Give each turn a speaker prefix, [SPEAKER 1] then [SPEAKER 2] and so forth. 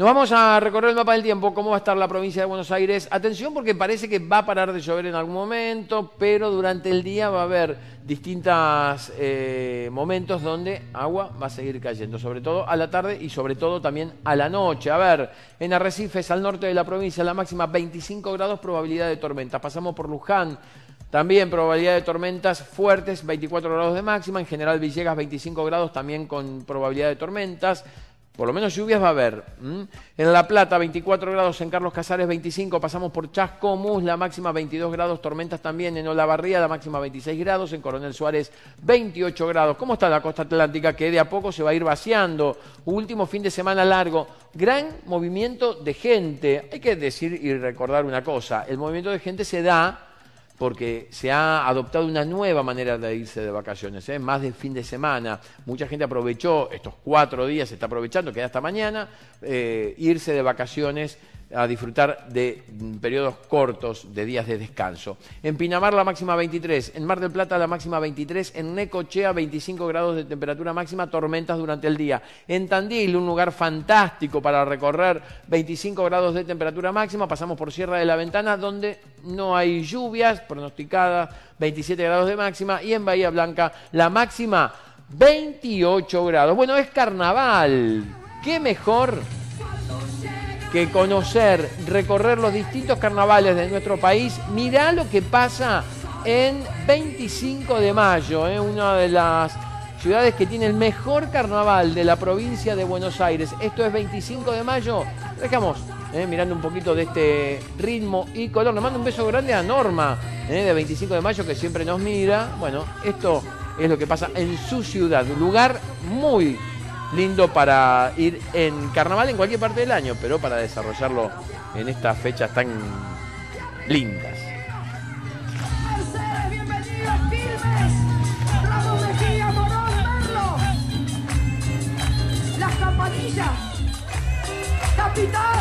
[SPEAKER 1] Nos vamos a recorrer el mapa del tiempo, cómo va a estar la provincia de Buenos Aires. Atención porque parece que va a parar de llover en algún momento, pero durante el día va a haber distintos eh, momentos donde agua va a seguir cayendo, sobre todo a la tarde y sobre todo también a la noche. A ver, en Arrecifes, al norte de la provincia, la máxima 25 grados, probabilidad de tormenta. Pasamos por Luján, también probabilidad de tormentas fuertes, 24 grados de máxima. En general Villegas 25 grados, también con probabilidad de tormentas. Por lo menos lluvias va a haber. En La Plata, 24 grados, en Carlos Casares, 25. Pasamos por Chascomús, la máxima 22 grados, tormentas también. En Olavarría, la máxima 26 grados. En Coronel Suárez, 28 grados. ¿Cómo está la costa atlántica? Que de a poco se va a ir vaciando. Último fin de semana largo. Gran movimiento de gente. Hay que decir y recordar una cosa. El movimiento de gente se da porque se ha adoptado una nueva manera de irse de vacaciones, ¿eh? más de fin de semana. Mucha gente aprovechó estos cuatro días, se está aprovechando, queda hasta mañana, eh, irse de vacaciones a disfrutar de mm, periodos cortos de días de descanso. En Pinamar la máxima 23, en Mar del Plata la máxima 23, en Necochea 25 grados de temperatura máxima, tormentas durante el día. En Tandil, un lugar fantástico para recorrer, 25 grados de temperatura máxima, pasamos por Sierra de la Ventana donde no hay lluvias pronosticadas, 27 grados de máxima y en Bahía Blanca la máxima 28 grados. Bueno, es carnaval. ¿Qué mejor que conocer, recorrer los distintos carnavales de nuestro país. Mirá lo que pasa en 25 de mayo, ¿eh? una de las ciudades que tiene el mejor carnaval de la provincia de Buenos Aires. Esto es 25 de mayo. Dejamos ¿eh? mirando un poquito de este ritmo y color. Le mando un beso grande a Norma ¿eh? de 25 de mayo que siempre nos mira. Bueno, esto es lo que pasa en su ciudad. Un lugar muy lindo para ir en carnaval en cualquier parte del año, pero para desarrollarlo en estas fechas tan lindas.
[SPEAKER 2] Las campanillas. Capital.